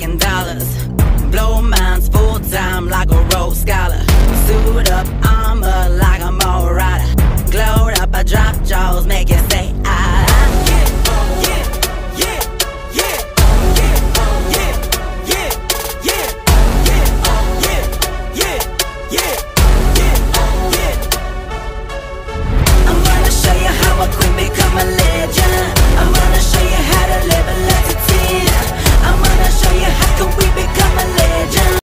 million dollars. Blow minds full time like a Rhodes scholar. Suit up, armor like a mall rider. Glowed up, I drop jaws, making.